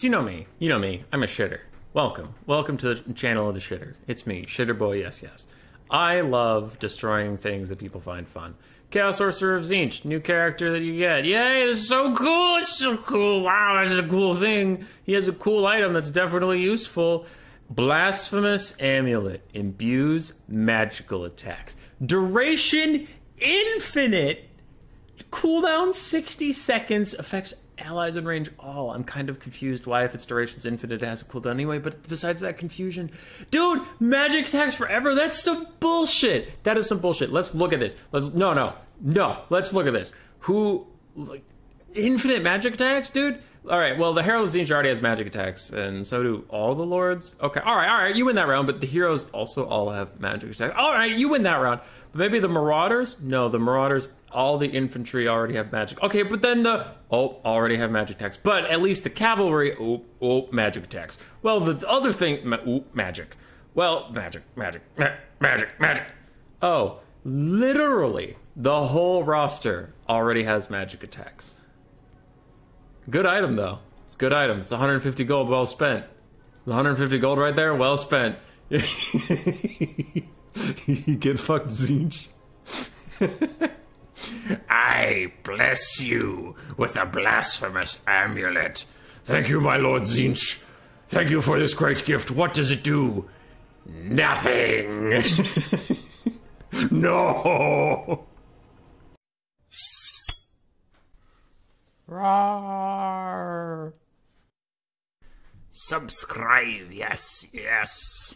So you know me. You know me. I'm a shitter. Welcome. Welcome to the channel of the shitter. It's me, Shitter Boy, yes, yes. I love destroying things that people find fun. Chaos Sorcerer of Tzeentch, new character that you get. Yay, this is so cool, it's so cool. Wow, this is a cool thing. He has a cool item that's definitely useful. Blasphemous Amulet imbues magical attacks. Duration infinite. Cooldown 60 seconds. Affects allies in range all. I'm kind of confused why, if its duration's infinite, it has a cooldown anyway. But besides that confusion, dude, magic attacks forever. That's some bullshit. That is some bullshit. Let's look at this. Let's no, no, no. Let's look at this. Who like infinite magic attacks, dude? All right. Well, the Herald of Tzeentch already has magic attacks, and so do all the lords. Okay. All right. All right. You win that round, but the heroes also all have magic attacks. All right. You win that round. But maybe the Marauders? No, the Marauders. All the infantry already have magic. Okay, but then the oh already have magic attacks. But at least the cavalry oh oh magic attacks. Well, the other thing ma- oh magic. Well, magic, magic, ma- magic, magic. Oh, literally the whole roster already has magic attacks. Good item though. It's a good item. It's 150 gold well spent. 150 gold right there, well spent. you get fucked, Tzeentch. I bless you with a blasphemous amulet. Thank you, my lord Tzeentch. Thank you for this great gift. What does it do? Nothing. no. Rawr. Subscribe, yes, yes.